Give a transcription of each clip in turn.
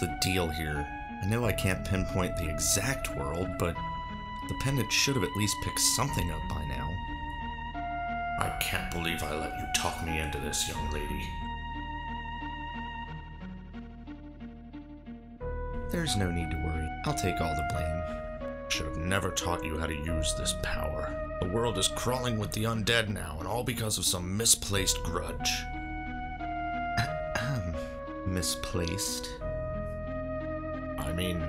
The deal here? I know I can't pinpoint the exact world, but the pendant should have at least picked something up by now. I can't believe I let you talk me into this, young lady. There's no need to worry. I'll take all the blame. Should have never taught you how to use this power. The world is crawling with the undead now, and all because of some misplaced grudge. Misplaced? Mean,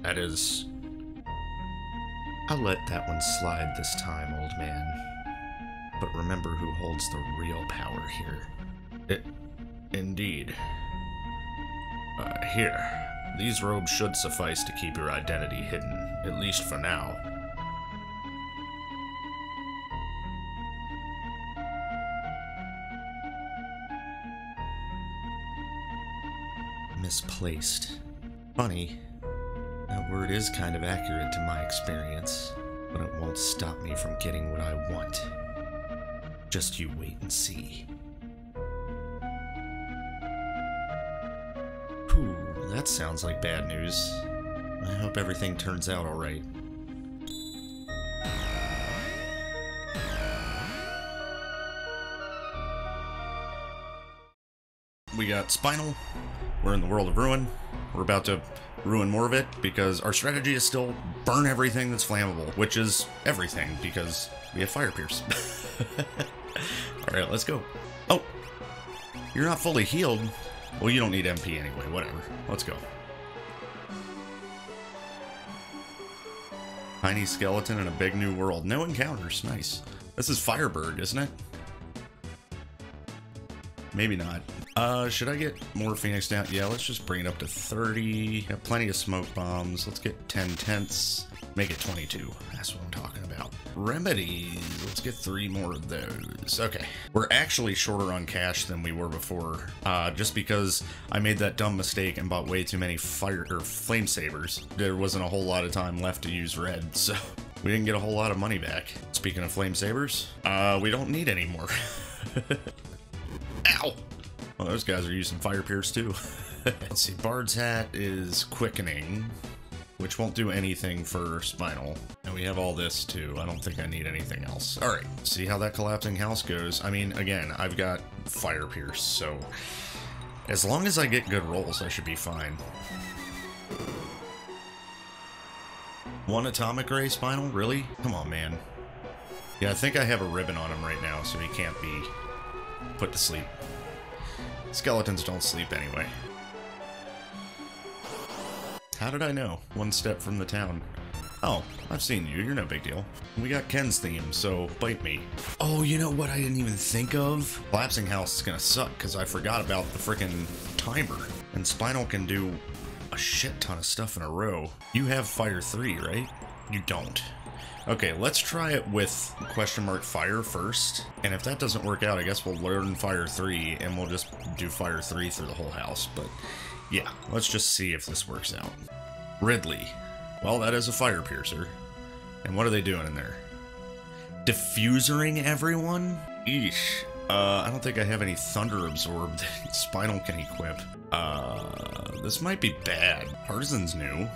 that is. I'll let that one slide this time, old man. But remember who holds the real power here. It, indeed. Uh, here. These robes should suffice to keep your identity hidden, at least for now. Misplaced. Funny. That word is kind of accurate to my experience, but it won't stop me from getting what I want. Just you wait and see. Whew, that sounds like bad news. I hope everything turns out alright. We got Spinal. We're in the world of ruin. We're about to ruin more of it because our strategy is still burn everything that's flammable, which is everything because we have Fire Pierce. Alright, let's go. Oh! You're not fully healed. Well, you don't need MP anyway, whatever. Let's go. Tiny skeleton in a big new world. No encounters. Nice. This is Firebird, isn't it? Maybe not. Uh, should I get more Phoenix down? Yeah, let's just bring it up to 30. Got plenty of smoke bombs. Let's get 10 tents. Make it 22. That's what I'm talking about. Remedies. Let's get three more of those. Okay. We're actually shorter on cash than we were before. Uh, just because I made that dumb mistake and bought way too many fire or flame sabers. There wasn't a whole lot of time left to use red, so we didn't get a whole lot of money back. Speaking of flame sabers, uh, we don't need any more. Ow! Well, those guys are using fire pierce too. Let's see, Bard's hat is quickening, which won't do anything for spinal. And we have all this too. I don't think I need anything else. All right, see how that collapsing house goes. I mean, again, I've got fire pierce, so as long as I get good rolls, I should be fine. One atomic ray spinal, really? Come on, man. Yeah, I think I have a ribbon on him right now, so he can't be put to sleep. Skeletons don't sleep anyway. How did I know? One step from the town. Oh, I've seen you. You're no big deal. We got Ken's theme, so bite me. Oh, you know what I didn't even think of? Collapsing House is gonna suck because I forgot about the freaking timer. And Spinal can do a shit ton of stuff in a row. You have Fire 3, right? You don't. Okay, let's try it with question mark fire first. And if that doesn't work out, I guess we'll learn fire 3 and we'll just do fire 3 through the whole house. But yeah, let's just see if this works out. Ridley. Well, that is a fire piercer. And what are they doing in there? Diffusering everyone? Eesh. Uh, I don't think I have any thunder absorbed Spinal can equip. Uh, this might be bad. Partisan's new.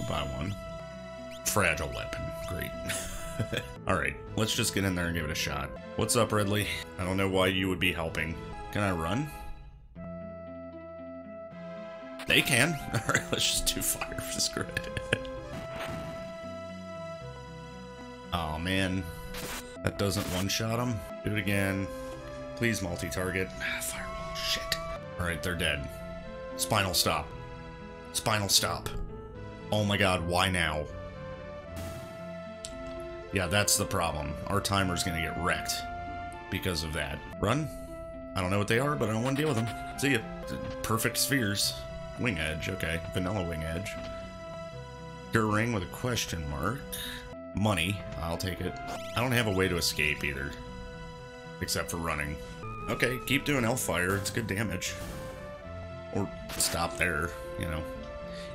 I'll buy one. Fragile weapon. Great. Alright, let's just get in there and give it a shot. What's up, Ridley? I don't know why you would be helping. Can I run? They can. Alright, let's just do fire for this grid. oh man. That doesn't one-shot them. Do it again. Please multi-target. Ah, Fireball. Shit. Alright, they're dead. Spinal stop. Spinal stop. Oh my god, why now? Yeah, that's the problem. Our timer's gonna get wrecked because of that. Run? I don't know what they are, but I don't want to deal with them. See ya. Perfect spheres. Wing edge, okay. Vanilla wing edge. Cure ring with a question mark. Money, I'll take it. I don't have a way to escape either. Except for running. Okay, keep doing Hellfire, it's good damage. Or stop there, you know.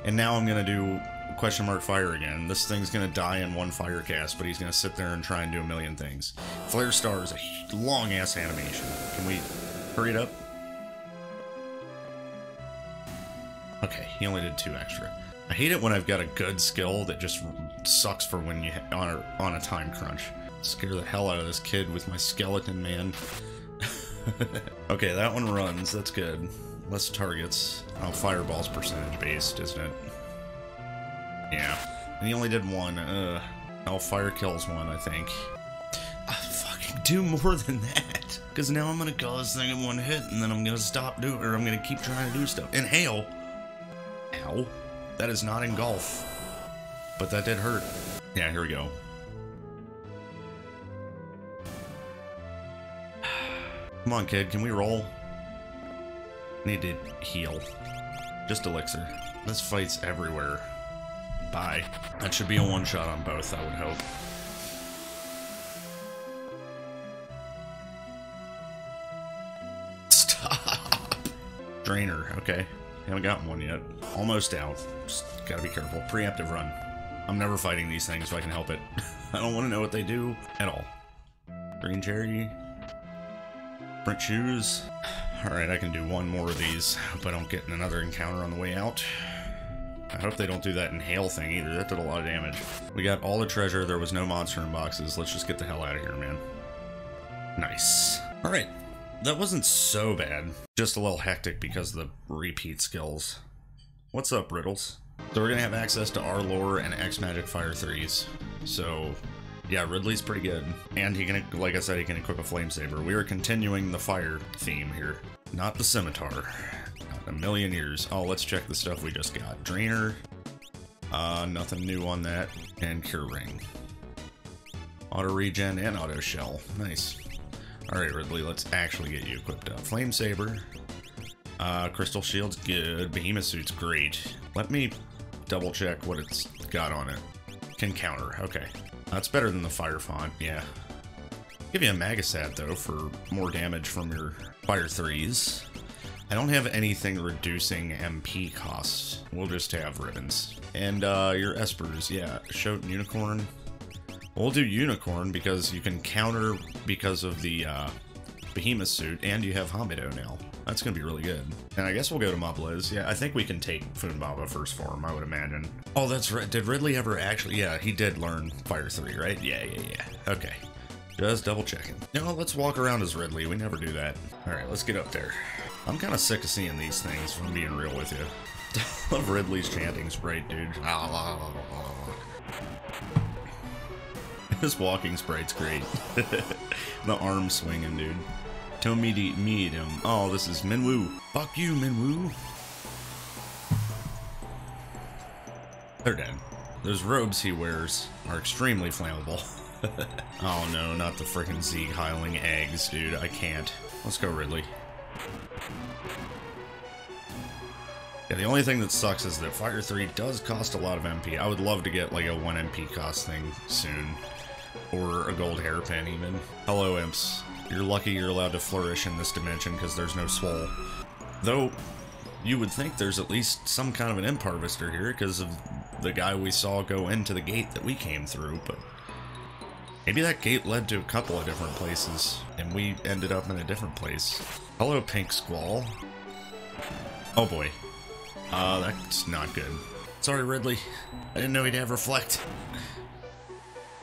And now I'm gonna do question mark fire again. This thing's gonna die in one fire cast, but he's gonna sit there and try and do a million things. Flare Star is a long ass animation. Can we hurry it up? Okay, he only did two extra. I hate it when I've got a good skill that just sucks for when you on a, on a time crunch. Scare the hell out of this kid with my skeleton man. okay, that one runs. That's good. Less targets. Oh, fireball's percentage based, isn't it? Yeah. And he only did one. Uh, oh, fire kills one, I think. I fucking do more than that. Because now I'm going to kill this thing in one hit, and then I'm going to stop doing or I'm going to keep trying to do stuff. Inhale. Ow. That is not engulf. But that did hurt. Yeah, here we go. Come on, kid. Can we roll? Need to heal. Just elixir. This fight's everywhere. Bye. That should be a one-shot on both, I would hope. Stop! Drainer, okay. Haven't gotten one yet. Almost out. Just gotta be careful. Preemptive run. I'm never fighting these things if I can help it. I don't want to know what they do at all. Green cherry. Print shoes. Alright, I can do one more of these. Hope I don't get another encounter on the way out. I hope they don't do that inhale thing either. That did a lot of damage. We got all the treasure. There was no monster in boxes. Let's just get the hell out of here, man. Nice. Alright, that wasn't so bad. Just a little hectic because of the repeat skills. What's up, Riddles? So we're gonna have access to our lore and X Magic Fire 3s. So yeah, Ridley's pretty good. And he can, like I said, he can equip a flame saber. We are continuing the fire theme here. Not the scimitar. A million years. Oh, let's check the stuff we just got. Drainer. Uh, nothing new on that. And Cure Ring. Auto regen and auto shell. Nice. Alright, Ridley, let's actually get you equipped up. Flame Saber. Uh, Crystal Shield's good. Behemoth Suit's great. Let me double check what it's got on it. Can counter. Okay. That's better than the Fire Font, yeah. Give you a Magus Hat, though, for more damage from your Fire 3s. I don't have anything reducing MP costs. We'll just have ribbons. And uh, your Espers, yeah. Shoten Unicorn. We'll do Unicorn because you can counter because of the uh, Behemoth suit, and you have Hamido now. That's gonna be really good. And I guess we'll go to Mobliz. Yeah, I think we can take Phunbaba first form, I would imagine. Oh, that's right. Did Ridley ever actually? Yeah, he did learn Fire 3, right? Yeah, yeah, yeah. Okay. Just double checking. No, let's walk around as Ridley. We never do that. Alright, let's get up there. I'm kind of sick of seeing these things, if I'm being real with you. love Ridley's chanting sprite, dude. Ah, ah, ah, His walking sprite's great. the arm swinging, dude. Tomi to meet him. Oh, this is Minwu. Fuck you, Minwu. They're dead. Those robes he wears are extremely flammable. oh no, not the freaking Zeke hiling eggs, dude. I can't. Let's go, Ridley. Yeah, the only thing that sucks is that Fire 3 does cost a lot of MP. I would love to get like a 1 MP cost thing soon. Or a gold hairpin even. Hello, imps. You're lucky you're allowed to flourish in this dimension because there's no swole. Though, you would think there's at least some kind of an imp harvester here because of the guy we saw go into the gate that we came through, but maybe that gate led to a couple of different places and we ended up in a different place. Hello, Pink Squall. Oh boy. Uh, that's not good. Sorry, Ridley. I didn't know he'd have Reflect.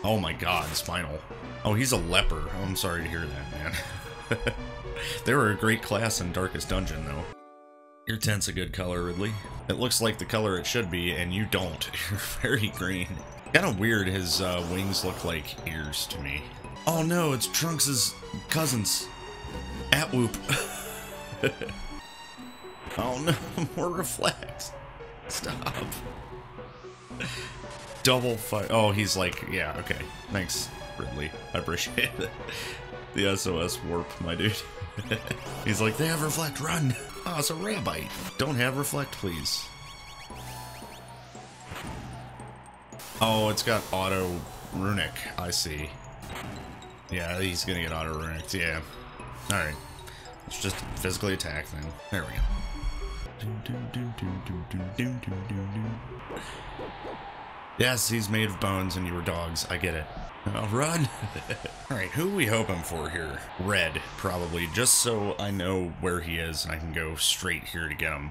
Oh my god, Spinal. Oh, he's a leper. I'm sorry to hear that, man. they were a great class in Darkest Dungeon, though. Your tent's a good color, Ridley. It looks like the color it should be, and you don't. You're very green. Kind of weird his uh, wings look like ears to me. Oh no, it's Trunks' cousins. Atwoop. oh no, more reflex. Stop double fight. Oh, he's like, yeah, okay. Thanks, Ridley. I appreciate it. The SOS warp, my dude. he's like, they have reflect, run! Oh, it's a rabite. Don't have reflect, please. Oh, it's got auto runic. I see. Yeah, he's gonna get auto runic. Yeah. Alright. Let's just physically attack then. There we go. Yes, he's made of bones and you were dogs. I get it. I'll run. Alright, who we hoping for here? Red, probably, just so I know where he is and I can go straight here to get him.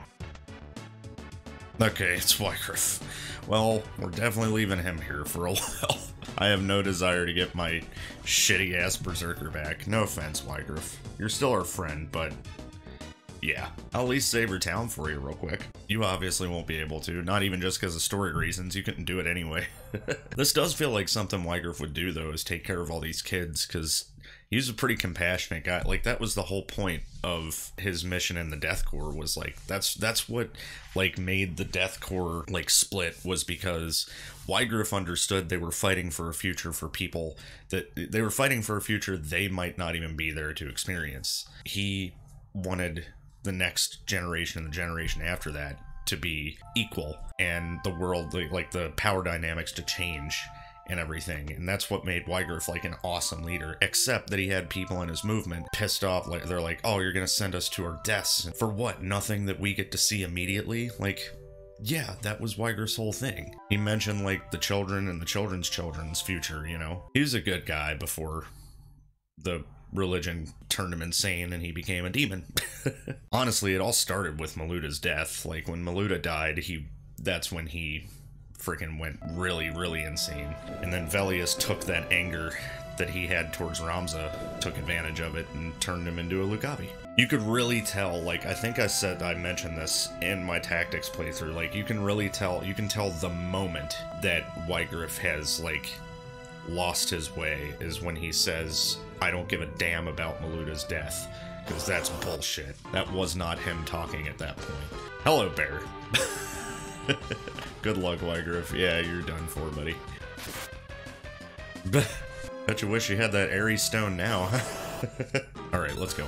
Okay, it's Wiegraf. Well, we're definitely leaving him here for a while. I have no desire to get my shitty ass berserker back. No offense, Wiegraf. You're still our friend, but yeah, I'll at least save your town for you real quick. You obviously won't be able to, not even just because of story reasons, you couldn't do it anyway. this does feel like something Wiegraf would do though, is take care of all these kids, because he was a pretty compassionate guy. Like that was the whole point of his mission in the Death Corps was like that's that's what like made the Death Corps like split was because Wiegraf understood they were fighting for a future for people that they were fighting for a future they might not even be there to experience. He wanted the next generation and the generation after that to be equal and the world like, the power dynamics to change and everything. And that's what made Wiegraf like an awesome leader, except that he had people in his movement pissed off. Like they're like, oh, you're to send us to our deaths. For what? Nothing that we get to see immediately? Like, yeah, that was Wiegraf's whole thing. He mentioned like the children and the children's children's future, you know? He was a good guy before the religion turned him insane and he became a demon. Honestly, it all started with Miluda's death. Like when Miluda died, he that's when he freaking went really, really insane. And then Velius took that anger that he had towards Ramza, took advantage of it, and turned him into a Lucavi. You could really tell, like, I think I said, I mentioned this in my tactics playthrough, like, you can really tell, you can tell the moment that Wiegraf has, like, lost his way is when he says, I don't give a damn about Miluda's death. Because that's bullshit. That was not him talking at that point. Hello, Bear. Good luck, Wiegraf. Yeah, you're done for, buddy. Bet you wish you had that airy stone now. Alright, let's go.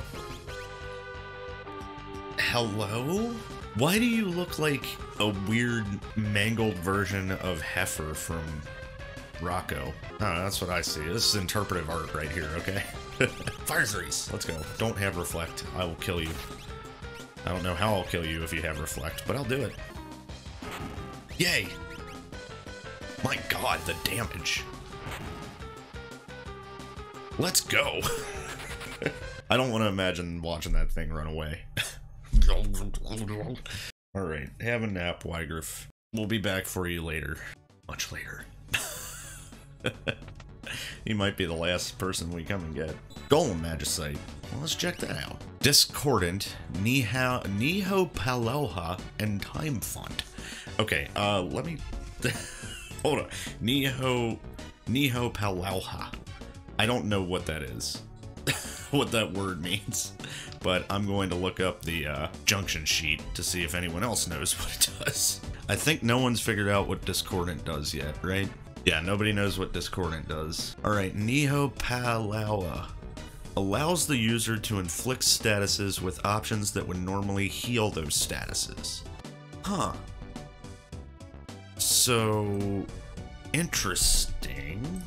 Hello? Why do you look like a weird, mangled version of Heffer from Rocko? That's what I see. This is interpretive art right here, okay? Fire Threes! Let's go. Don't have Reflect. I will kill you. I don't know how I'll kill you if you have Reflect, but I'll do it. Yay! My god, the damage. Let's go. I don't want to imagine watching that thing run away. Alright, have a nap, Wiegraf. We'll be back for you later. Much later. he might be the last person we come and get. Golem Magicite. Well, let's check that out. Discordant, Niho, Niho Paloha, and Time Font. Okay, uh, let me... Hold on. Niho... Niho Palauha. I don't know what that is. what that word means. But I'm going to look up the uh, junction sheet to see if anyone else knows what it does. I think no one's figured out what Discordant does yet, right? Yeah, nobody knows what Discordant does. Alright, Niho Palawa allows the user to inflict statuses with options that would normally heal those statuses. Huh. So, interesting.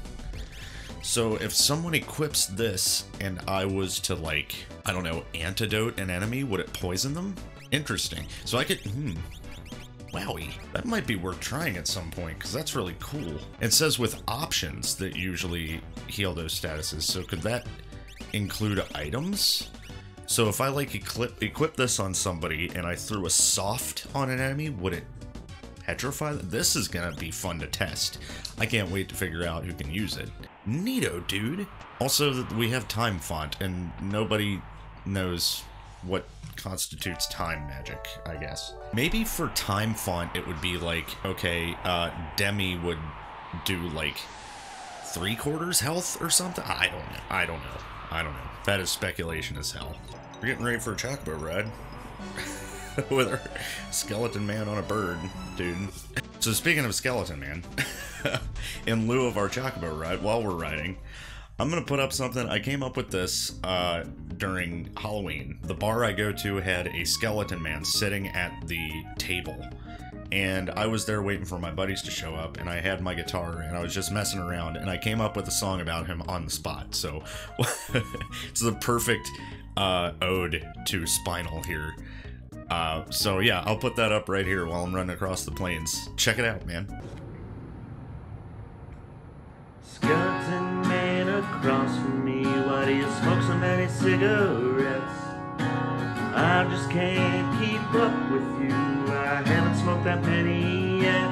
So if someone equips this and I was to like, I don't know, antidote an enemy, would it poison them? Interesting. So I could, hmm, Wowie, that might be worth trying at some point, because that's really cool. It says with options that usually heal those statuses, so could that include items? So if I like equip, equip this on somebody and I threw a soft on an enemy, would it petrify? This is gonna be fun to test. I can't wait to figure out who can use it. Neato, dude. Also, we have time font, and nobody knows what constitutes time magic, I guess. Maybe for time font, it would be like, okay, uh, Demi would do like three quarters health or something? I don't know. I don't know. I don't know. That is speculation as hell. We're getting ready for a chocobo ride. With our skeleton man on a bird, dude. So speaking of skeleton man, in lieu of our chocobo ride, while we're riding, I'm gonna put up something. I came up with this uh, during Halloween. The bar I go to had a skeleton man sitting at the table. And I was there waiting for my buddies to show up, and I had my guitar, and I was just messing around, and I came up with a song about him on the spot. So it's the perfect uh, ode to Spinal here. Uh, so yeah, I'll put that up right here while I'm running across the plains. Check it out, man. Skeleton man across from me, why do you smoke so many cigarettes? I just can't keep up with you. I haven't smoked that many yet.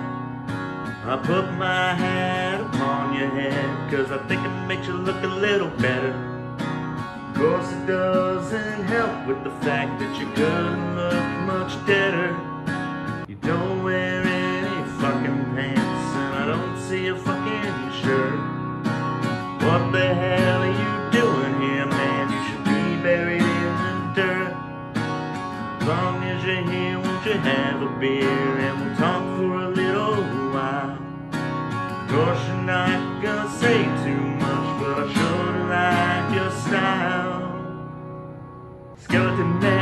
I put my hat upon your head, cause I think it makes you look a little better. Of course, it doesn't help with the fact that you couldn't look much deader. You don't wear any fucking pants, and I don't see a fucking. What the hell are you doing here, man? You should be buried in the dirt. As long as you're here, won't you have a beer and we'll talk for a little while? Of course, you're not gonna say too much, but I sure like your style. Skeleton man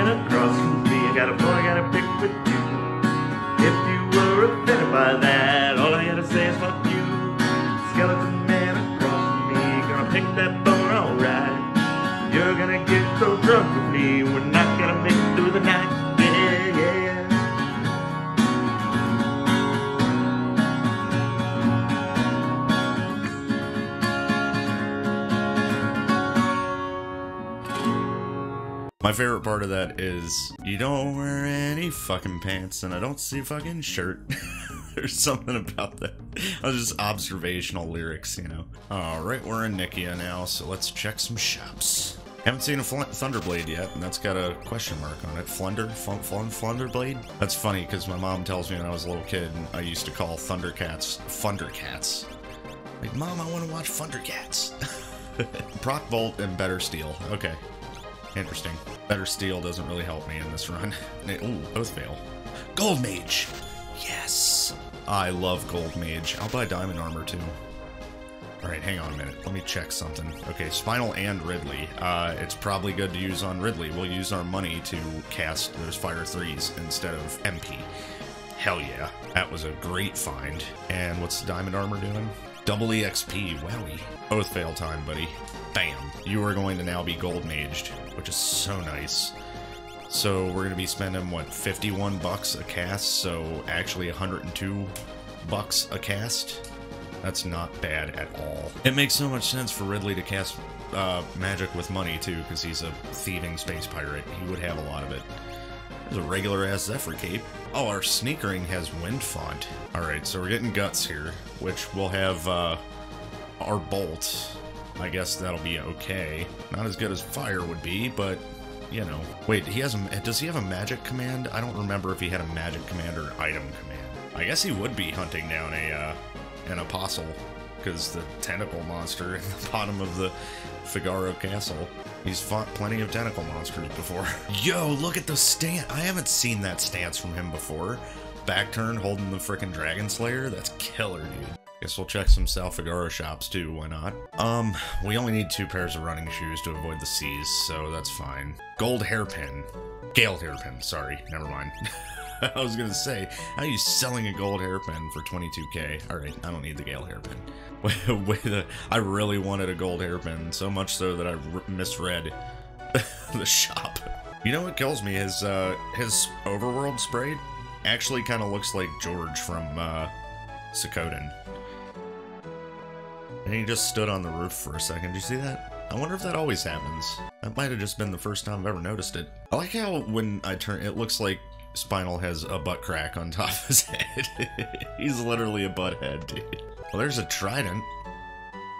favorite part of that is you don't wear any fucking pants and I don't see a fucking shirt. There's something about that. I was just observational lyrics, you know. Alright, we're in Nikeah now, so let's check some shops. Haven't seen a Thunderblade yet, and that's got a question mark on it. Flunder? Flun- Flun- Flunderblade? That's funny, because my mom tells me when I was a little kid, I used to call Thundercats Thundercats. Like, Mom, I want to watch Thundercats. Proc Bolt and Better Steel. Okay. Interesting. Better Steel doesn't really help me in this run. Ooh, both fail. Gold Mage! Yes! I love Gold Mage. I'll buy Diamond Armor too. Alright, hang on a minute. Let me check something. Okay, Spinal and Ridley. Uh, it's probably good to use on Ridley. We'll use our money to cast those Fire 3s instead of MP. Hell yeah. That was a great find. And what's Diamond Armor doing? Double EXP. Wowie. Both fail time, buddy. Bam. You are going to now be Gold Maged, which is so nice. So we're going to be spending, what, 51 bucks a cast? So actually 102 bucks a cast? That's not bad at all. It makes so much sense for Ridley to cast uh, magic with money, too, because he's a thieving space pirate. He would have a lot of it. There's a regular ass Zephyr cape. Oh, our sneakering has wind font. Alright, so we're getting guts here, which will have uh, our bolt. I guess that'll be okay. Not as good as fire would be, but you know. Wait, he has a. Does he have a magic command? I don't remember if he had a magic command or item command. I guess he would be hunting down a uh, an apostle, because the tentacle monster in the bottom of the Figaro Castle. He's fought plenty of tentacle monsters before. Yo, look at the stance. I haven't seen that stance from him before. Back turn holding the frickin' Dragon Slayer. That's killer, dude. Guess we'll check some Sal Figaro shops too, why not? Um, we only need two pairs of running shoes to avoid the seas, so that's fine. Gold hairpin. Gale hairpin, sorry, never mind. I was gonna say, how are you selling a gold hairpin for 22k? Alright, I don't need the Gale hairpin. Uh, I really wanted a gold hairpin, so much so that I misread the shop. You know what kills me is uh, his overworld sprite actually kind of looks like George from uh, Suikoden. And he just stood on the roof for a second. Did you see that? I wonder if that always happens. That might have just been the first time I've ever noticed it. I like how when I turn, it looks like Spinal has a butt crack on top of his head. He's literally a butt head, dude. Well, there's a trident.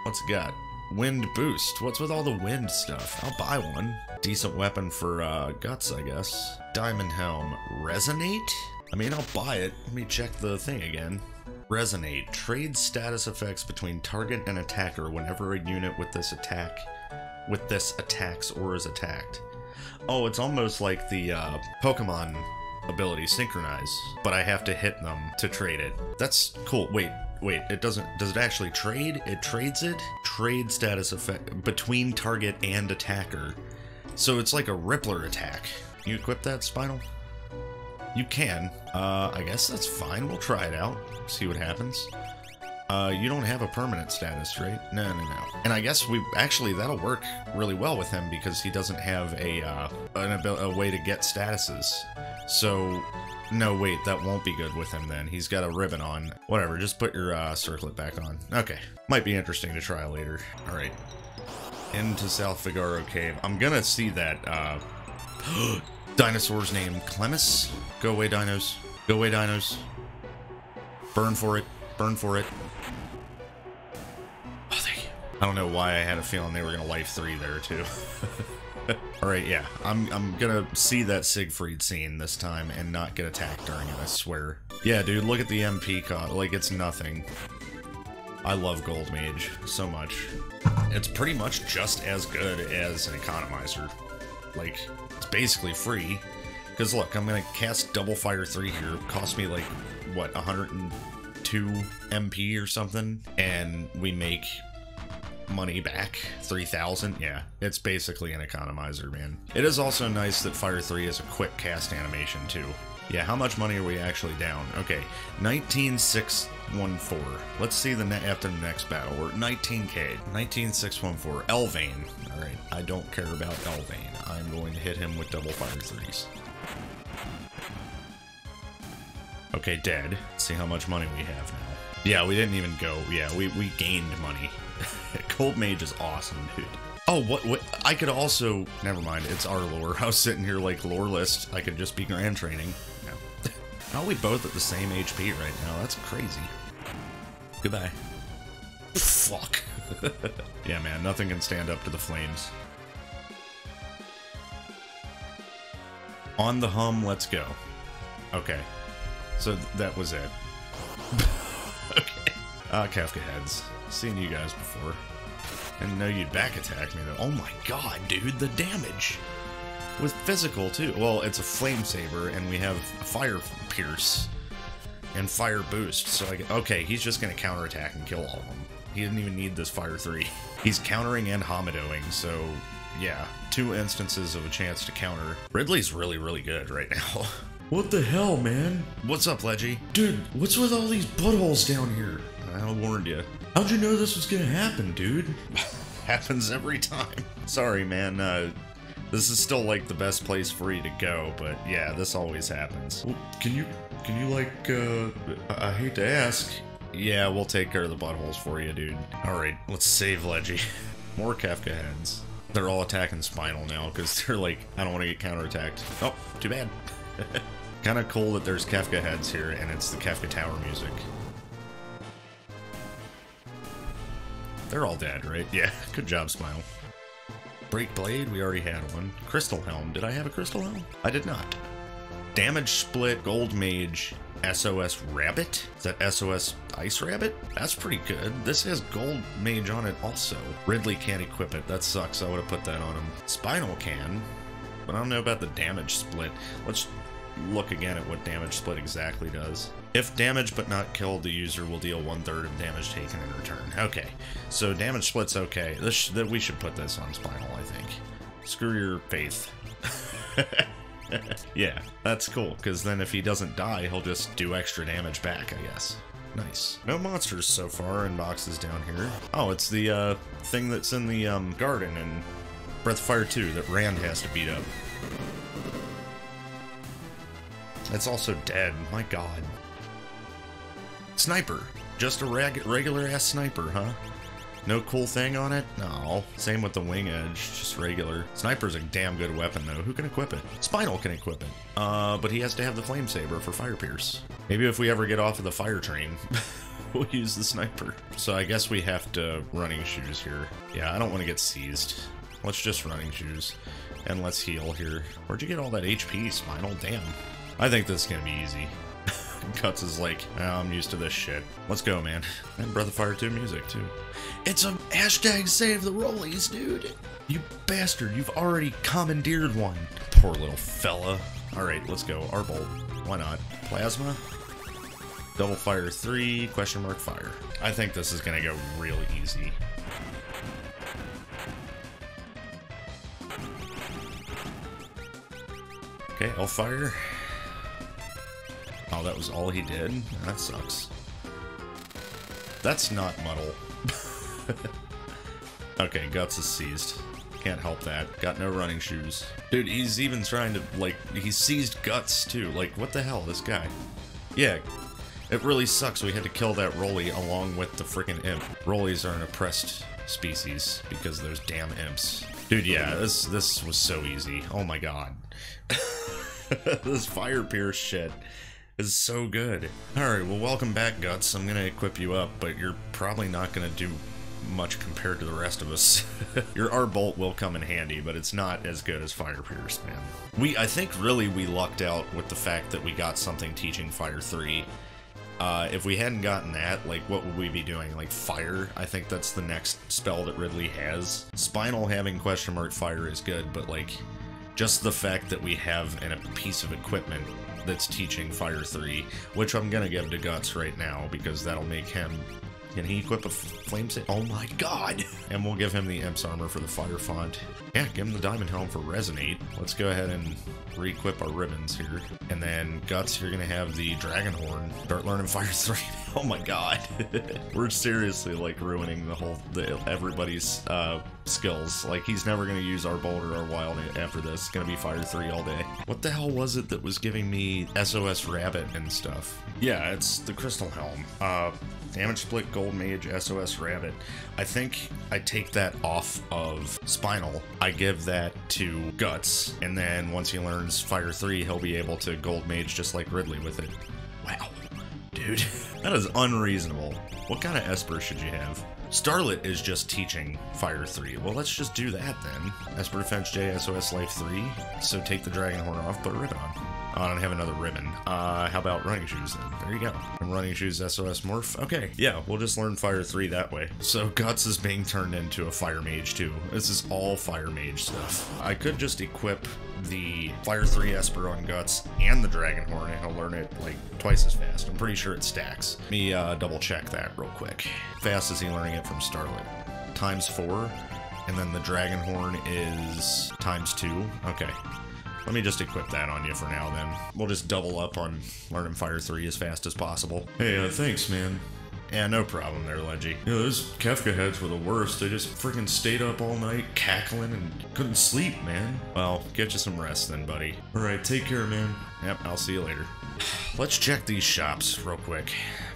What's it got? Wind boost. What's with all the wind stuff? I'll buy one. Decent weapon for uh, guts, I guess. Diamond helm. Resonate? I mean, I'll buy it. Let me check the thing again. Resonate. Trade status effects between target and attacker whenever a unit with this attack with this attacks or is attacked. Oh, it's almost like the uh, Pokemon ability synchronize, but I have to hit them to trade it. That's cool. Wait, wait, it doesn't does it actually trade? It trades it? Trade status effect between target and attacker. So it's like a Rippler attack. You equip that spinal? You can. Uh, I guess that's fine. We'll try it out. See what happens. Uh, you don't have a permanent status, right? No, no, no. And I guess we actually that'll work really well with him because he doesn't have a uh, an a way to get statuses. So, no, wait, that won't be good with him then. He's got a ribbon on. Whatever, just put your uh, circlet back on. Okay, might be interesting to try later. All right, into South Figaro Cave. I'm gonna see that. Uh, Dinosaur's name Clemus. Go away, dinos. Go away, dinos. Burn for it. Burn for it. Oh, thank you. I don't know why I had a feeling they were gonna life three there too. All right, yeah, I'm I'm gonna see that Siegfried scene this time and not get attacked during it. I swear. Yeah, dude, look at the MP cost. Like it's nothing. I love Gold Mage so much. It's pretty much just as good as an economizer. Like basically free. Because look, I'm gonna cast Double Fire 3 here. Cost me like what 102 MP or something, and we make money back. 3000 yeah it's basically an economizer man. It is also nice that fire 3 is a quick cast animation too yeah how much money are we actually down? Okay 19614 let's see the net after the next battle. We're 19k 19614 elvane all right i don't care about elvane i'm going to hit him with double fire threes. Okay dead. Let's see how much money we have now. Yeah we didn't even go. Yeah we, we gained money. Gold Mage is awesome, dude. Oh, what, what? I could also... Never mind, it's our lore. I was sitting here like lore list. I could just be grand training. Are we both at the same HP right now? That's crazy. Goodbye. Fuck. yeah, man, nothing can stand up to the flames. On the hum, let's go. Okay. So that was it. okay. Ah, uh, Kefka heads. Seen you guys before. Didn't know you'd back attack me though. Oh my god, dude, the damage! With physical too. Well, it's a flame saber, and we have fire pierce and fire boost. So I get, okay, he's just gonna counterattack and kill all of them. He didn't even need this fire three. He's countering and Hamadoing, so yeah, two instances of a chance to counter. Ridley's really, really good right now. What the hell, man? What's up, Leggy? Dude, what's with all these buttholes down here? I warned you. How'd you know this was gonna happen, dude? Happens every time. Sorry, man. Uh, this is still like the best place for you to go, but yeah, this always happens. Well, can you, can you like, uh, I, I hate to ask. Yeah, we'll take care of the buttholes for you, dude. Alright, let's save Leggy. More Kefka heads. They're all attacking Spinal now, because they're like, I don't want to get counterattacked. Oh, too bad. kind of cool that there's Kefka heads here, and it's the Kefka Tower music. They're all dead, right? Yeah, good job, Smile. Break Blade, we already had one. Crystal Helm, did I have a Crystal Helm? I did not. Damage Split, Gold Mage, SOS Rabbit? Is that SOS Ice Rabbit? That's pretty good. This has Gold Mage on it also. Ridley can't equip it. That sucks. I would have put that on him. Spinal can, but I don't know about the Damage Split. Let's look again at what damage split exactly does. If damaged but not killed, the user will deal one third of damage taken in return. Okay, so damage split's okay. This sh we should put this on Spinal, I think. Screw your faith. yeah, that's cool, because then if he doesn't die, he'll just do extra damage back, I guess. Nice. No monsters so far in boxes down here. Oh, it's the uh, thing that's in the um, garden in Breath of Fire 2 that Rand has to beat up. It's also dead. My god. Sniper. Just a reg regular ass sniper, huh? No cool thing on it? No. Same with the wing edge, just regular. Sniper's a damn good weapon though. Who can equip it? Spinal can equip it. Uh, but he has to have the flame saber for fire pierce. Maybe if we ever get off of the fire train, we'll use the sniper. So I guess we have to running shoes here. Yeah, I don't want to get seized. Let's just running shoes. And let's heal here. Where'd you get all that HP, Spinal? Damn. I think this is gonna be easy. Cuts is like, oh, I'm used to this shit. Let's go, man. And Breath of Fire 2 music, too. It's a hashtag save the rollies, dude. You bastard, you've already commandeered one. Poor little fella. Alright, let's go. Arbolt. Why not? Plasma? Double Fire 3, question mark fire. I think this is gonna go real easy. Okay, Hellfire. Oh, that was all he did? That sucks. That's not Muddle. okay, Guts is seized. Can't help that. Got no running shoes. Dude, he's even trying to, like, he seized Guts, too. Like, what the hell, this guy? Yeah, it really sucks we had to kill that Roly along with the freaking imp. Rollies are an oppressed species because those damn imps. Dude, yeah, this this was so easy. Oh my god. this fire pierce shit is so good. Alright, well welcome back, Guts. I'm gonna equip you up, but you're probably not gonna do much compared to the rest of us. Your R bolt will come in handy, but it's not as good as Fire Pierce, man. We I think really we lucked out with the fact that we got something teaching Fire 3. Uh, if we hadn't gotten that, like, what would we be doing? Like, fire? I think that's the next spell that Ridley has. Spinal having question mark fire is good, but, like, just the fact that we have an, a piece of equipment that's teaching Fire 3, which I'm gonna give to Guts right now, because that'll make him can he equip a flame set? Oh my god! And we'll give him the Imp's armor for the fire font. Yeah, give him the diamond helm for resonate. Let's go ahead and re-equip our ribbons here. And then Guts, you're gonna have the dragon horn. Start learning fire three. oh my god. We're seriously like ruining the whole the, everybody's uh skills. Like he's never gonna use our Boulder or wild after this. It's gonna be fire three all day. What the hell was it that was giving me SOS rabbit and stuff? Yeah, it's the crystal helm. Uh Damage Split, Gold Mage, SOS Rabbit. I think I take that off of Spinal. I give that to Guts, and then once he learns Fire 3, he'll be able to Gold Mage just like Ridley with it. Wow. Dude, that is unreasonable. What kind of Esper should you have? Starlit is just teaching Fire 3. Well, let's just do that then. Esper Defense J, SOS Life 3. So take the Dragon Horn off, put a Ribbon on. Oh, I don't have another ribbon. Uh, how about running shoes then? There you go. Running shoes SOS Morph. Okay, yeah, we'll just learn Fire 3 that way. So Guts is being turned into a Fire Mage too. This is all Fire Mage stuff. I could just equip the Fire 3 Esper on Guts and the Dragon Horn, and he'll learn it like twice as fast. I'm pretty sure it stacks. Let me uh, double check that real quick. Fast is he learning it from Starlit? Times four, and then the Dragon Horn is times two. Okay. Let me just equip that on you for now, then. We'll just double up on learning Fire 3 as fast as possible. Hey, uh, thanks, man. Yeah, no problem there, Leggy. You know, those Kefka heads were the worst. They just freaking stayed up all night, cackling, and couldn't sleep, man. Well, get you some rest then, buddy. Alright, take care, man. Yep, I'll see you later. Let's check these shops real quick.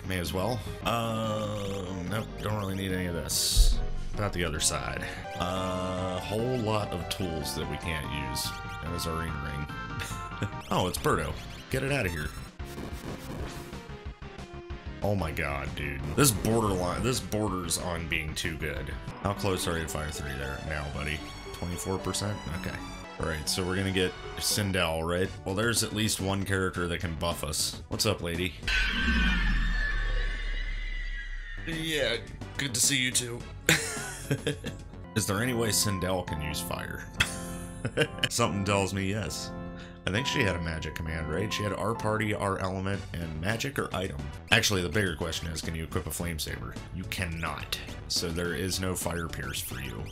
May as well. Um, nope, don't really need any of this. About the other side. A uh, whole lot of tools that we can't use. That is our ring ring. oh, it's Birdo. Get it out of here. Oh my god, dude. This borderline, this borders on being too good. How close are you to Fire 3 there now, buddy? 24%? Okay. Alright, so we're gonna get Sindel, right? Well, there's at least one character that can buff us. What's up, lady? Yeah, good to see you too. Is there any way Sindel can use fire? Something tells me yes. I think she had a magic command, right? She had our party, our element, and magic or item. Actually, the bigger question is, can you equip a flame saber? You cannot. So there is no fire pierce for you.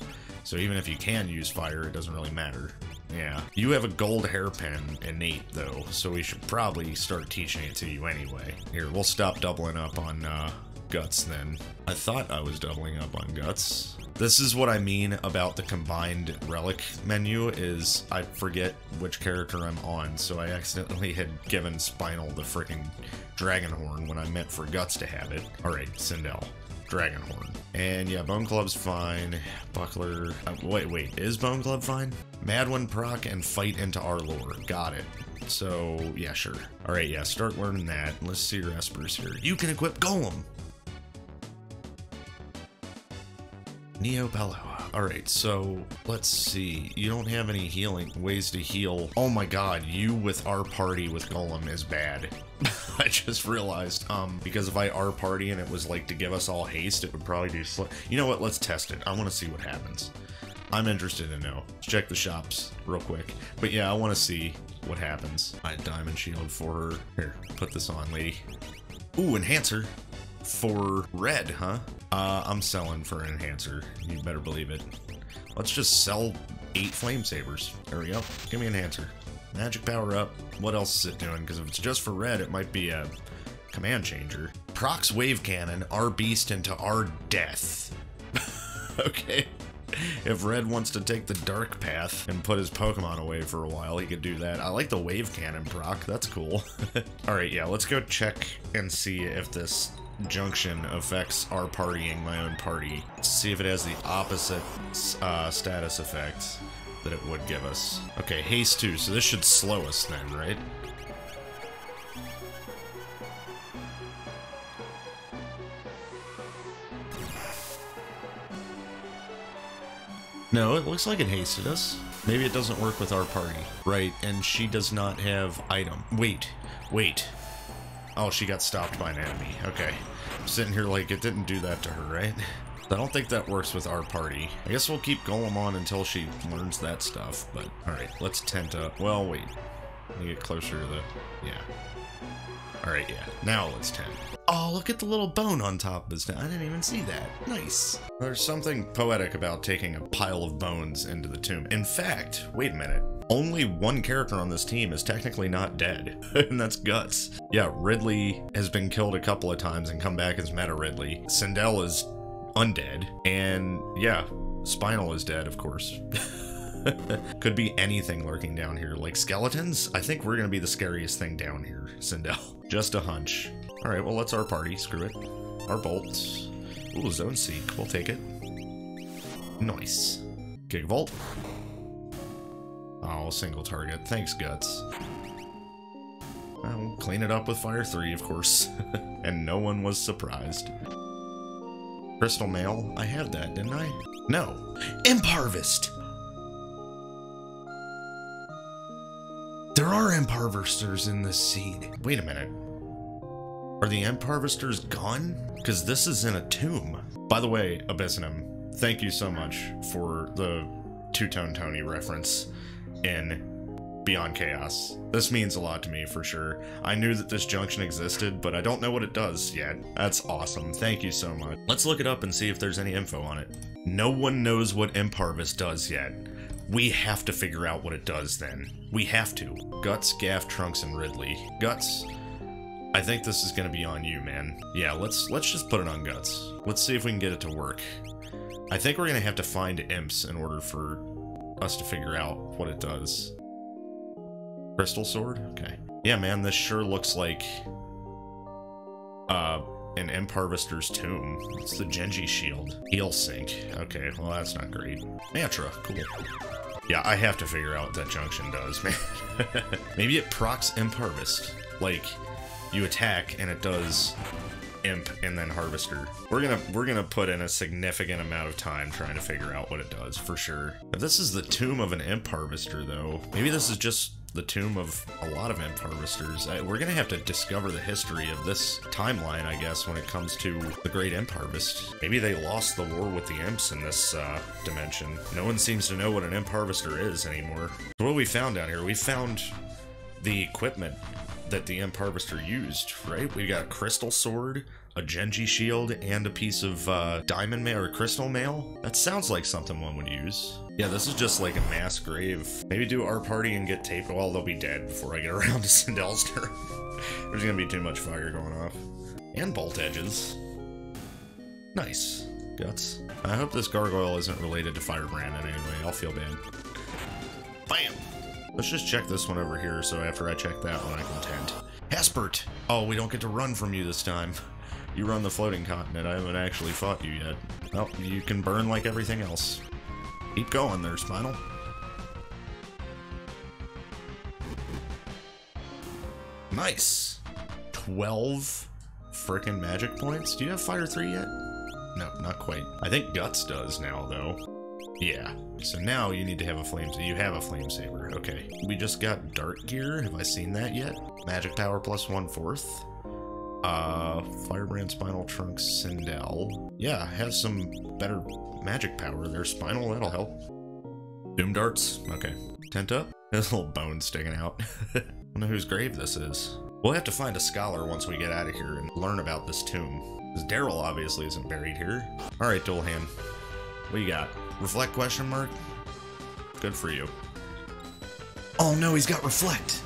So even if you can use fire, it doesn't really matter. Yeah. You have a gold hairpin innate, though, so we should probably start teaching it to you anyway. Here, we'll stop doubling up on uh, guts then. I thought I was doubling up on guts. This is what I mean about the combined relic menu is I forget which character I'm on, so I accidentally had given Spinal the freaking Dragon Horn when I meant for Guts to have it. Alright, Sindel. Dragon Horn. And yeah, Bone Club's fine. Buckler. Uh, wait, wait. Is Bone Club fine? Madwin proc and fight into our lore. Got it. So, yeah, sure. Alright, yeah, start learning that. Let's see your Espers here. You can equip Golem! Neo Bello. Alright, so let's see. You don't have any healing ways to heal. Oh my god, you with our party with Golem is bad. I just realized, um, because if I our party and it was like to give us all haste, it would probably do You know what, let's test it. I want to see what happens. I'm interested to know. Let's check the shops real quick. But yeah, I want to see what happens. I diamond shield for her. Here, put this on, lady. Ooh, enhancer for red, huh? Uh, I'm selling for an enhancer. You better believe it. Let's just sell eight flame sabers. There we go. Give me an enhancer. Magic power up. What else is it doing? Because if it's just for red, it might be a command changer. Procs wave cannon, our beast into our death. okay. If Red wants to take the dark path and put his Pokemon away for a while, he could do that. I like the wave cannon proc. That's cool. All right, yeah, let's go check and see if this junction affects our partying my own party. See if it has the opposite uh, status effect that it would give us. Okay, haste 2, so this should slow us then, right? No, it looks like it hasted us. Maybe it doesn't work with our party. Right, and she does not have item. Wait, wait. Oh, she got stopped by an enemy. Okay. I'm sitting here like it didn't do that to her, right? I don't think that works with our party. I guess we'll keep Golem on until she learns that stuff, but... Alright, let's tent up. Well, wait. Let me get closer to the... Yeah. Alright, yeah. Now let's tent. Oh, look at the little bone on top of his I didn't even see that. Nice. There's something poetic about taking a pile of bones into the tomb. In fact, wait a minute. Only one character on this team is technically not dead, and that's Guts. Yeah, Ridley has been killed a couple of times and come back as Meta Ridley. Sindel is undead, and yeah, Spinal is dead, of course. Could be anything lurking down here, like skeletons. I think we're gonna be the scariest thing down here, Sindel. Just a hunch. All right, well, let's R party. Screw it. Our bolts. Ooh, zone seek. We'll take it. Nice. Gigavolt. Oh, single target. Thanks, Guts. I'll clean it up with Fire 3, of course. and no one was surprised. Crystal Mail. I had that, didn't I? No. Imp Harvest! There are Imp Harvesters in this seed. Wait a minute. Are the Imp Harvesters gone? Because this is in a tomb. By the way, Abyssonym, thank you so much for the Two-Tone Tony reference in Beyond Chaos. This means a lot to me for sure. I knew that this junction existed, but I don't know what it does yet. That's awesome. Thank you so much. Let's look it up and see if there's any info on it. No one knows what Imp Harvest does yet. We have to figure out what it does then. We have to. Guts, Gaff, Trunks, and Ridley. Guts, I think this is gonna be on you, man. Yeah, let's let's just put it on Guts. Let's see if we can get it to work. I think we're gonna have to find imps in order for us to figure out what it does. Crystal sword? Okay. Yeah, man, this sure looks like uh an Imp Harvester's tomb. It's the Genji shield. Heal sink. Okay, well that's not great. Mantra, cool. Yeah, I have to figure out what that junction does, man. Maybe it procs Imp Harvest. Like, you attack and it does imp and then harvester. We're gonna we're gonna put in a significant amount of time trying to figure out what it does for sure. If this is the tomb of an imp harvester though, maybe this is just the tomb of a lot of imp harvesters. I, we're gonna have to discover the history of this timeline, I guess, when it comes to the Great Imp Harvest. Maybe they lost the war with the imps in this uh, dimension. No one seems to know what an imp harvester is anymore. So what we found down here, we found the equipment that the Imp Harvester used, right? We got a crystal sword, a Genji shield, and a piece of uh, diamond mail or crystal mail. That sounds like something one would use. Yeah, this is just like a mass grave. Maybe do R party and get taped. Well, they'll be dead before I get around to Sindel's turn. There's gonna be too much fire going off. And bolt edges. Nice. Guts. I hope this gargoyle isn't related to Firebrand in any way. I'll feel bad. Bam! Let's just check this one over here, so after I check that one, I can tent. Haspert! Oh, we don't get to run from you this time. You run the floating continent. I haven't actually fought you yet. Oh, you can burn like everything else. Keep going there, Spinal. Nice. 12 frickin' magic points? Do you have Fire 3 yet? No, not quite. I think Guts does now, though. Yeah. So now you need to have a flame. You have a flame saber. Okay. We just got dart gear. Have I seen that yet? Magic power plus one fourth. Uh, Firebrand, Spinal, trunk Sindel. Yeah, has some better magic power there. Spinal, that'll help. Doom darts. Okay. Tent up. There's a little bone sticking out. I don't know whose grave this is. We'll have to find a scholar once we get out of here and learn about this tomb. Because Daryl obviously isn't buried here. Alright, Dualhand. What you got? Reflect question mark? Good for you. Oh no, he's got reflect.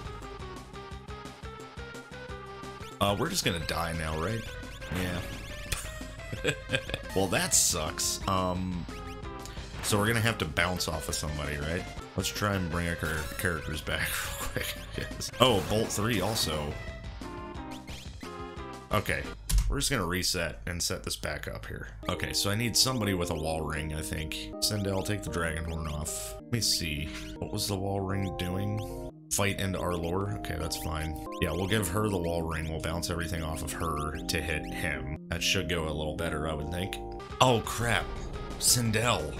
Uh, we're just gonna die now, right? Yeah. well, that sucks. Um, so we're gonna have to bounce off of somebody, right? Let's try and bring our characters back real quick. yes. Oh, Bolt 3 also. Okay. We're just gonna reset and set this back up here. Okay, so I need somebody with a wall ring, I think. Sindel, take the dragon horn off. Let me see. What was the wall ring doing? Fight into R lore? Okay, that's fine. Yeah, we'll give her the wall ring. We'll bounce everything off of her to hit him. That should go a little better, I would think. Oh, crap. Sindel.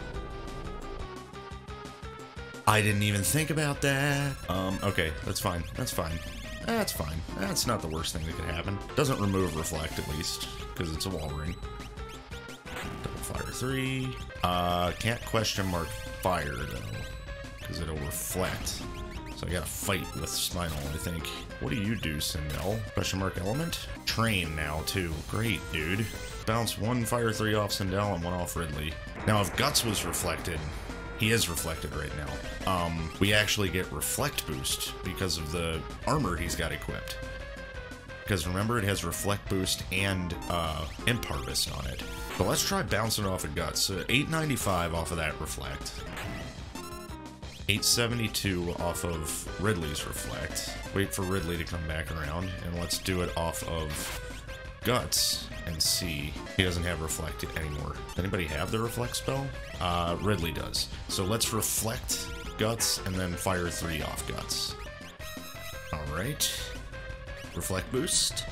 I didn't even think about that. Um, okay, that's fine. That's fine. That's fine. That's not the worst thing that could happen. Doesn't remove reflect at least, because it's a wall ring. Double fire three. Uh, can't question mark fire though, because it'll reflect. So I gotta fight with Spinal, I think. What do you do, Sindel? Question mark element? Train now, too. Great, dude. Bounce one fire three off Sindel and one off Ridley. Now, if Guts was reflected, he is reflected right now. Um, we actually get reflect boost because of the armor he's got equipped. Because remember, it has reflect boost and uh, imp harvest on it. But let's try bouncing off of guts. So 895 off of that reflect. 872 off of Ridley's reflect. Wait for Ridley to come back around, and let's do it off of Guts and see. He doesn't have reflect anymore. Does anybody have the reflect spell? Uh, Ridley does. So let's reflect Guts and then fire three off Guts. Alright. Reflect boost.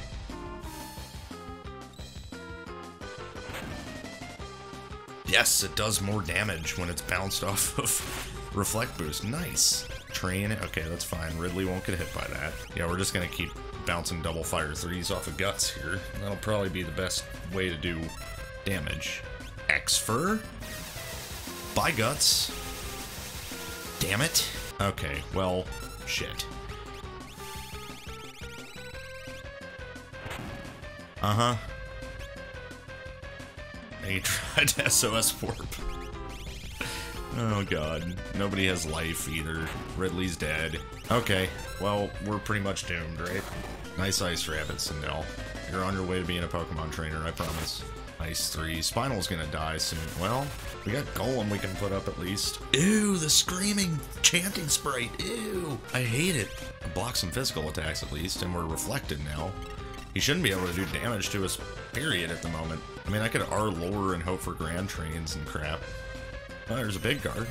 Yes, it does more damage when it's bounced off of reflect boost. Nice. Train. Okay, that's fine. Ridley won't get hit by that. Yeah, we're just gonna keep bouncing double fire threes off of guts here. That'll probably be the best way to do damage. X-Fur? By guts. Damn it. Okay, well, shit. Uh-huh. He tried SOS warp. Oh god. Nobody has life either. Ridley's dead. Okay, well, we're pretty much doomed, right? Nice ice rabbit, Sindel. You're on your way to being a Pokemon trainer, I promise. Ice 3. Spinal's gonna die soon. Well, we got Golem we can put up at least. Ew, the screaming, chanting sprite. Ew. I hate it. Block some physical attacks at least, and we're reflected now. He shouldn't be able to do damage to us, period, at the moment. I mean, I could R lore and hope for grand trains and crap. Oh, there's a big guard.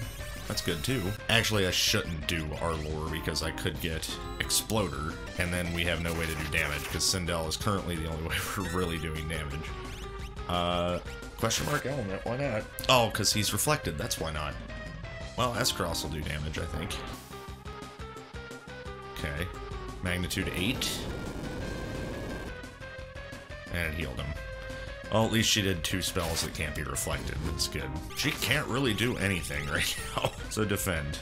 That's good too. Actually, I shouldn't do R lore because I could get Exploder, and then we have no way to do damage because Sindel is currently the only way we're really doing damage. Uh, question mark element, why not? Oh, because he's reflected, that's why not. Well, S-Cross will do damage, I think. Okay. Magnitude 8. And it healed him. Well, at least she did two spells that can't be reflected. That's good. She can't really do anything right now. So defend.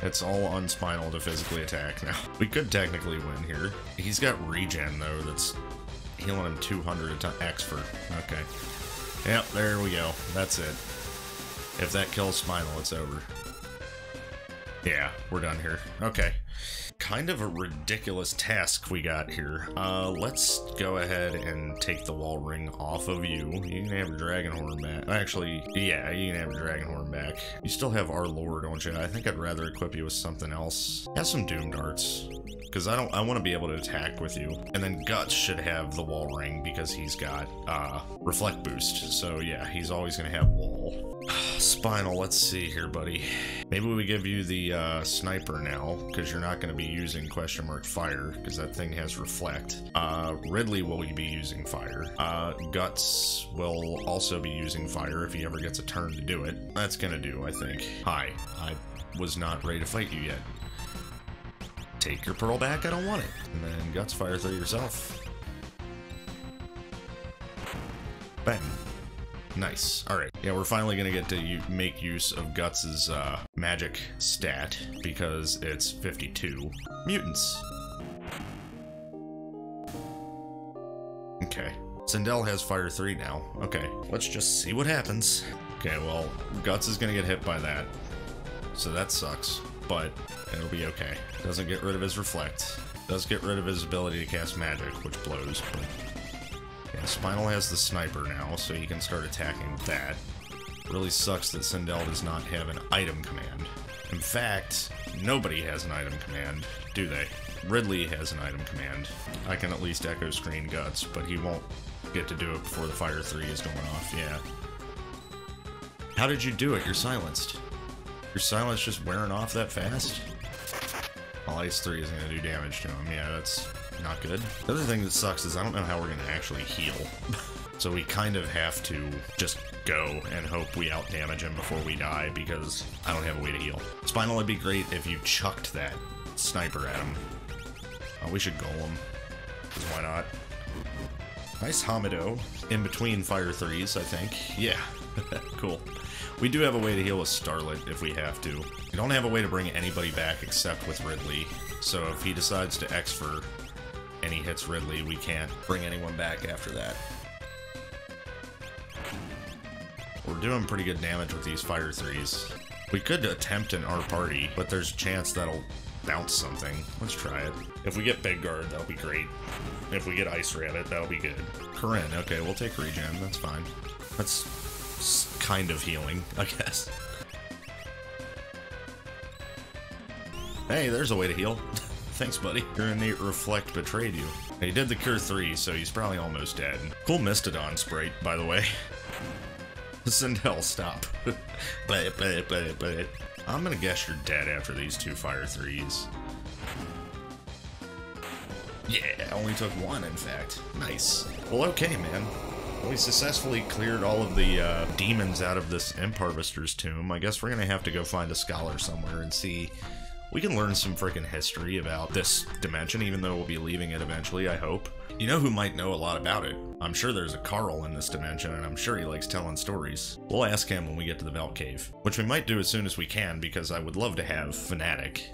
It's all on Spinal to physically attack now. We could technically win here. He's got regen, though, that's healing him 200 a time. Expert. Okay. Yep, there we go. That's it. If that kills Spinal, it's over. Yeah, we're done here. Okay kind of a ridiculous task we got here. Uh, let's go ahead and take the wall ring off of you. You can have your dragon horn back. Actually, yeah, you can have your dragon horn back. You still have R lore, don't you? I think I'd rather equip you with something else. Have some doom darts. Because I don't I want to be able to attack with you. And then Guts should have the wall ring because he's got uh reflect boost. So yeah, he's always gonna have wall. Spinal, let's see here, buddy. Maybe we give you the uh, sniper now, because you're not going to be using question mark fire, because that thing has reflect. Uh, Ridley will be using fire. Uh, Guts will also be using fire if he ever gets a turn to do it. That's going to do, I think. Hi, I was not ready to fight you yet. Take your pearl back, I don't want it. And then Guts fire through yourself. Bang. Nice. All right. Yeah, we're finally going to get to make use of Guts's uh, magic stat because it's 52. Mutants. Okay. Sindel has fire 3 now. Okay. Let's just see what happens. Okay, well, Guts is going to get hit by that. So that sucks, but it'll be okay. Doesn't get rid of his reflect. Does get rid of his ability to cast magic, which blows, but yeah, Spinal has the sniper now, so he can start attacking that. Really sucks that Sindel does not have an item command. In fact, nobody has an item command, do they? Ridley has an item command. I can at least echo screen guts, but he won't get to do it before the fire three is going off. Yeah. How did you do it? You're silenced. Your silence just wearing off that fast? Well, Ice 3 is going to do damage to him. Yeah, that's not good. The other thing that sucks is I don't know how we're going to actually heal. so we kind of have to just go and hope we out damage him before we die because I don't have a way to heal. Spinal would be great if you chucked that sniper at him. Oh, we should golem. Why not? Nice Hamido in between fire threes, I think. Yeah, cool. We do have a way to heal with Starlet if we have to. We don't have a way to bring anybody back except with Ridley. So if he decides to X for and he hits Ridley, we can't bring anyone back after that. We're doing pretty good damage with these fire threes. We could attempt an R party, but there's a chance that'll bounce something. Let's try it. If we get Big Guard, that'll be great. If we get Ice Rabbit, that'll be good. Corinne, okay, we'll take regen, that's fine. That's kind of healing, I guess. Hey, there's a way to heal. Thanks, buddy. Your innate reflect betrayed you. He did the cure 3, so he's probably almost dead. Cool Mistodon sprite, by the way. Sindel, stop. but. I'm gonna guess you're dead after these two fire threes. Yeah, only took one, in fact. Nice. Well, okay, man. We successfully cleared all of the uh, demons out of this Imp Harvester's tomb. I guess we're gonna have to go find a scholar somewhere and see. We can learn some freaking history about this dimension, even though we'll be leaving it eventually, I hope. You know who might know a lot about it? I'm sure there's a Carl in this dimension, and I'm sure he likes telling stories. We'll ask him when we get to the Belt Cave, which we might do as soon as we can, because I would love to have Fanatic.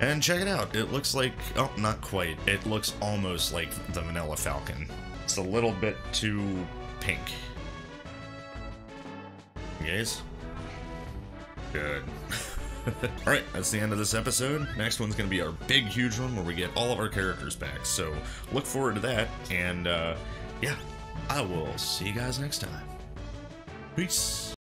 And check it out, it looks like, oh, not quite. It looks almost like the Vanilla Falcon. It's a little bit too pink. Yes? Good. Alright, that's the end of this episode. Next one's going to be our big, huge one where we get all of our characters back. So look forward to that. And uh, yeah, I will see you guys next time. Peace.